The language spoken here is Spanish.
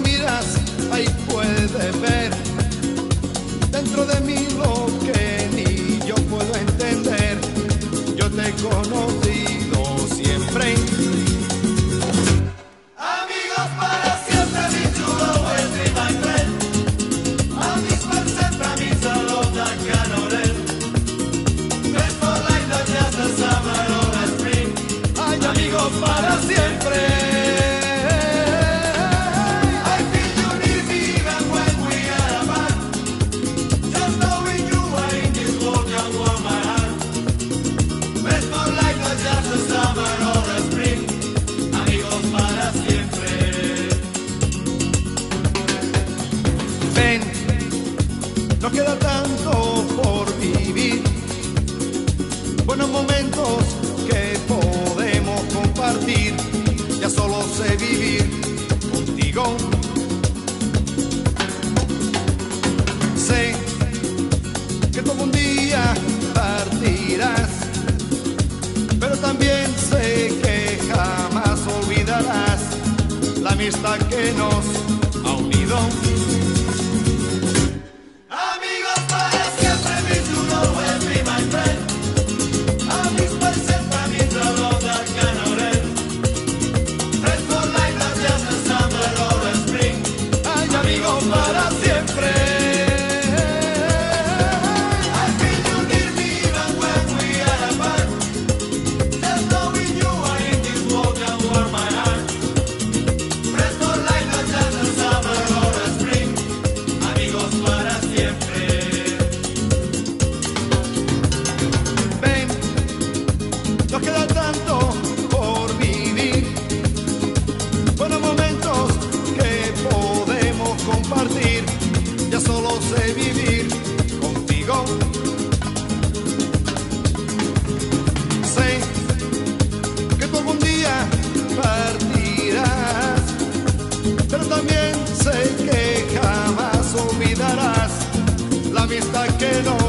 me ahí puedes ver. Dentro de mí lo Ven, nos queda tanto por vivir. Buenos momentos que podemos compartir. Ya solo sé vivir contigo. Sé que todo un día. feminista que nos ha unido. sé vivir contigo. Sé que tú algún día partirás, pero también sé que jamás olvidarás la amistad que no